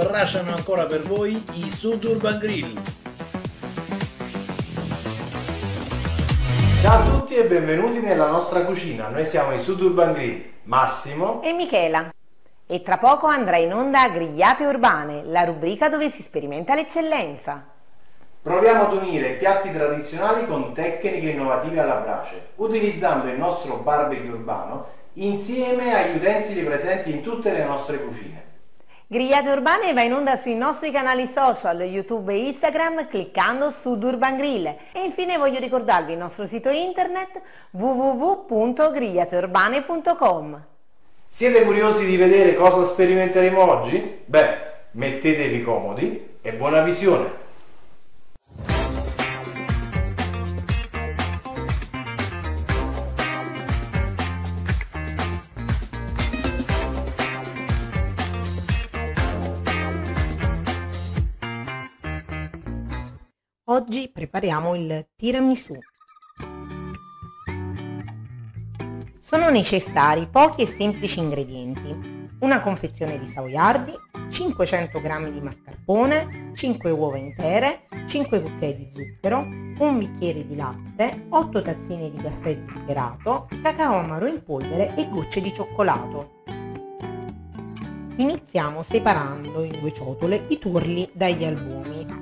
abbracciano ancora per voi i Sud Urban Grill. Ciao a tutti e benvenuti nella nostra cucina. Noi siamo i Sud Urban Grill, Massimo e Michela. E tra poco andrà in onda Grigliate Urbane, la rubrica dove si sperimenta l'eccellenza. Proviamo ad unire piatti tradizionali con tecniche innovative alla brace, utilizzando il nostro barbecue urbano insieme agli utensili presenti in tutte le nostre cucine. Grigliate Urbane va in onda sui nostri canali social, YouTube e Instagram cliccando su Durban Grill. E infine voglio ricordarvi il nostro sito internet www.grigliateurbane.com. Siete curiosi di vedere cosa sperimenteremo oggi? Beh, mettetevi comodi e buona visione! Oggi prepariamo il tiramisù. Sono necessari pochi e semplici ingredienti. Una confezione di savoiardi, 500 g di mascarpone, 5 uova intere, 5 cucchiai di zucchero, un bicchiere di latte, 8 tazzine di caffè zuccherato, cacao amaro in polvere e gocce di cioccolato. Iniziamo separando in due ciotole i turli dagli albumi.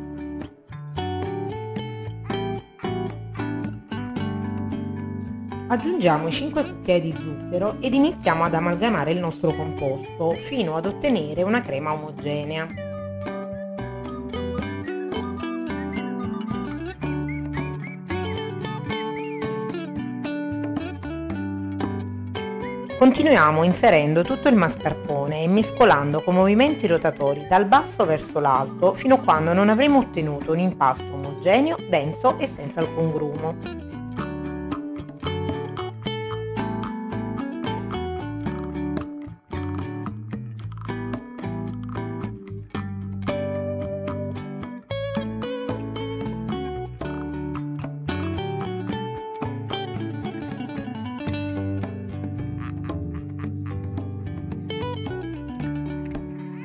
Aggiungiamo i 5 cucchiai di zucchero ed iniziamo ad amalgamare il nostro composto fino ad ottenere una crema omogenea. Continuiamo inserendo tutto il mascarpone e mescolando con movimenti rotatori dal basso verso l'alto fino a quando non avremo ottenuto un impasto omogeneo, denso e senza alcun grumo.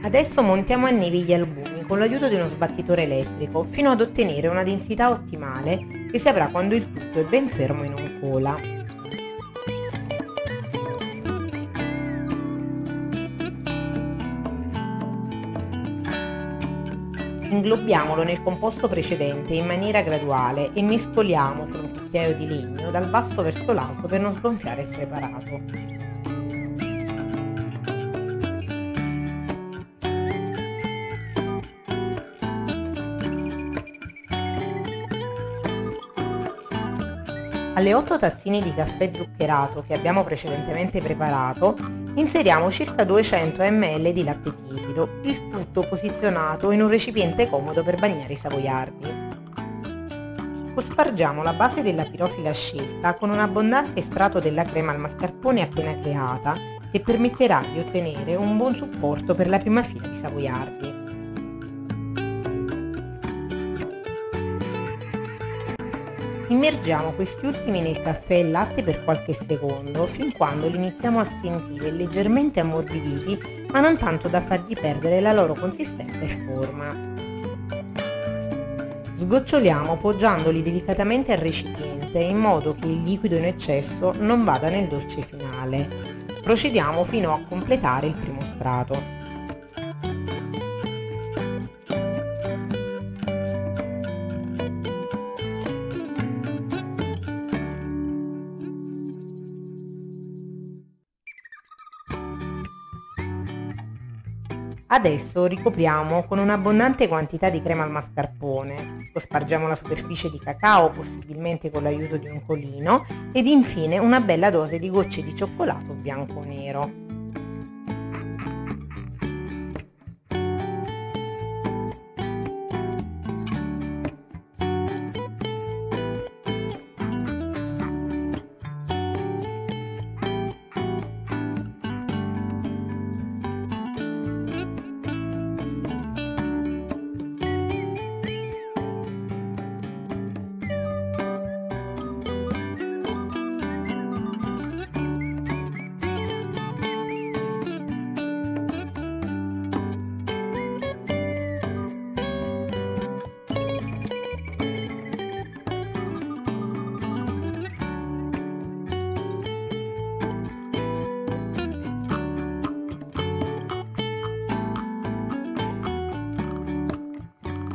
Adesso montiamo a neve gli albumi con l'aiuto di uno sbattitore elettrico fino ad ottenere una densità ottimale che si avrà quando il tutto è ben fermo e non cola. Inglobiamolo nel composto precedente in maniera graduale e mescoliamo con un cucchiaio di legno dal basso verso l'alto per non sgonfiare il preparato. Alle 8 tazzine di caffè zuccherato che abbiamo precedentemente preparato, inseriamo circa 200 ml di latte tiepido, il tutto posizionato in un recipiente comodo per bagnare i savoiardi. Cospargiamo la base della pirofila scelta con un abbondante strato della crema al mascarpone appena creata che permetterà di ottenere un buon supporto per la prima fila di savoiardi. Immergiamo questi ultimi nel caffè e latte per qualche secondo, fin quando li iniziamo a sentire leggermente ammorbiditi, ma non tanto da fargli perdere la loro consistenza e forma. Sgoccioliamo poggiandoli delicatamente al recipiente in modo che il liquido in eccesso non vada nel dolce finale. Procediamo fino a completare il primo strato. Adesso ricopriamo con un'abbondante quantità di crema al mascarpone, cospargiamo la superficie di cacao possibilmente con l'aiuto di un colino ed infine una bella dose di gocce di cioccolato bianco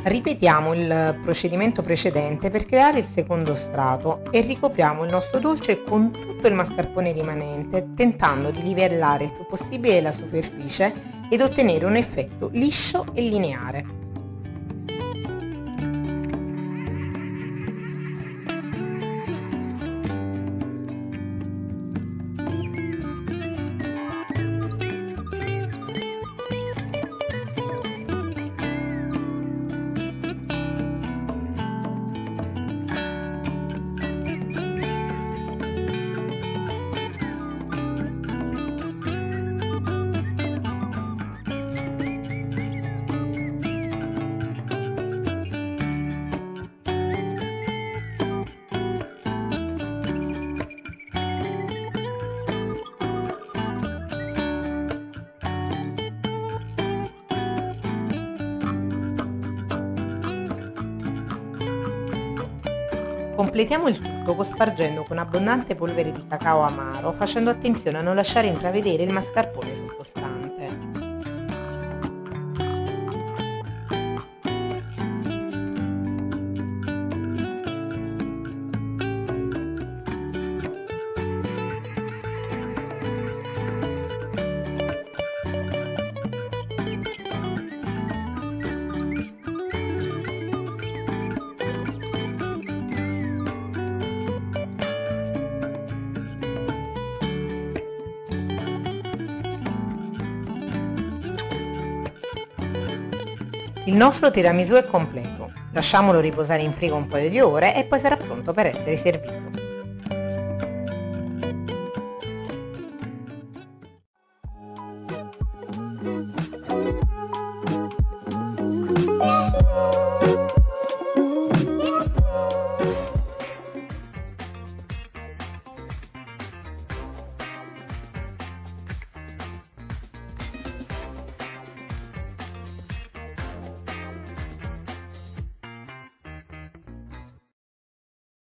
Ripetiamo il procedimento precedente per creare il secondo strato e ricopriamo il nostro dolce con tutto il mascarpone rimanente, tentando di livellare il più possibile la superficie ed ottenere un effetto liscio e lineare. Completiamo il tutto cospargendo con abbondante polvere di cacao amaro, facendo attenzione a non lasciare intravedere il mascarpone sottostante. Il nostro tiramisù è completo, lasciamolo riposare in frigo un paio di ore e poi sarà pronto per essere servito.